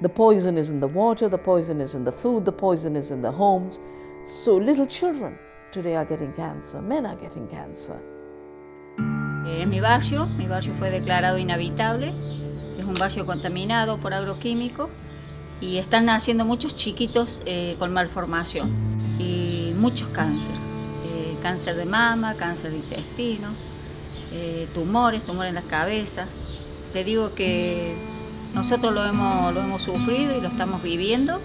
The poison is in the water, the poison is in the food, the poison is in the homes. So little children today are getting cancer, men are getting cancer. En mi barrio, mi barrio fue declarado inhabitable, es un barrio contaminado por agroquímicos y están naciendo muchos chiquitos eh, con malformación y muchos cánceres, eh, cáncer de mama, cáncer de intestino, eh, tumores, tumores en la cabeza. Te digo que nosotros lo hemos, lo hemos sufrido y lo estamos viviendo.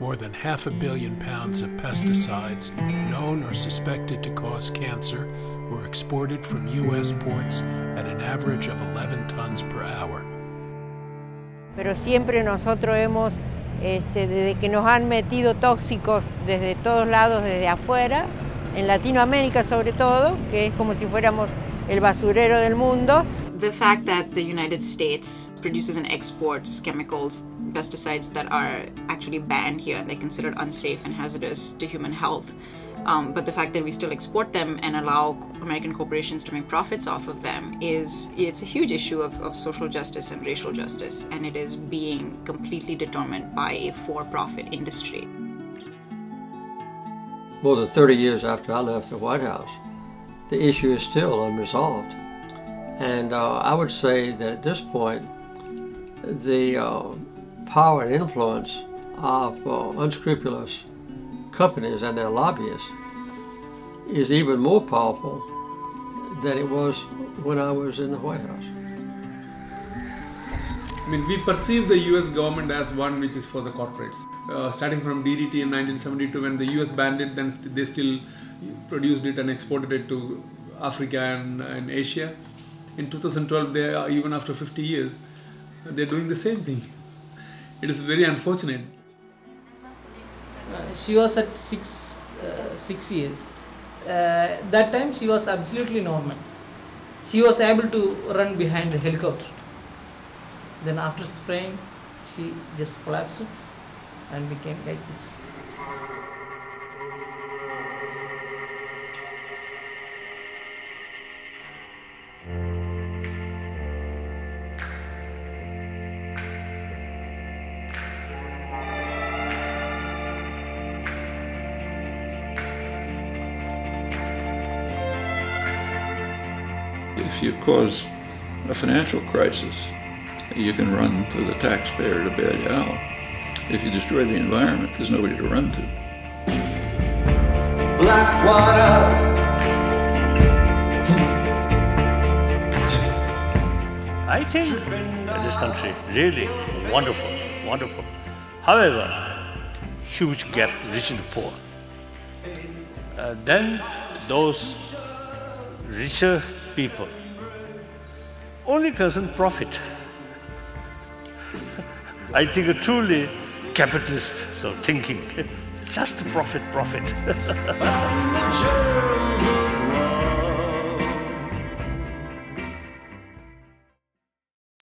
More than half a billion pounds of pesticides, known or suspected to cause cancer, were exported from U.S. ports at an average of 11 tons per hour. Pero siempre nosotros hemos, este, desde que nos han metido tóxicos desde todos lados, desde afuera, en Latinoamérica sobre todo, que es como si fuéramos el basurero del mundo. The fact that the United States produces and exports chemicals, pesticides that are actually banned here and they're considered unsafe and hazardous to human health, um, but the fact that we still export them and allow American corporations to make profits off of them is it's a huge issue of, of social justice and racial justice, and it is being completely determined by a for-profit industry. More than 30 years after I left the White House, the issue is still unresolved. And uh, I would say that at this point, the uh, power and influence of uh, unscrupulous companies and their lobbyists is even more powerful than it was when I was in the White House. I mean, we perceive the US government as one which is for the corporates. Uh, starting from DDT in 1972, when the US banned it, then they still produced it and exported it to Africa and, and Asia. In 2012, they are, even after 50 years, they're doing the same thing. It is very unfortunate. Uh, she was at six, uh, six years. Uh, that time she was absolutely normal. She was able to run behind the helicopter. Then after spraying, she just collapsed and became like this. If you cause a financial crisis, you can run to the taxpayer to bail you out. If you destroy the environment, there's nobody to run to. Blackwater. I think this country really wonderful, wonderful. However, huge gap rich and poor. Uh, then those richer people only concern profit. I think a truly capitalist so thinking, just profit, profit.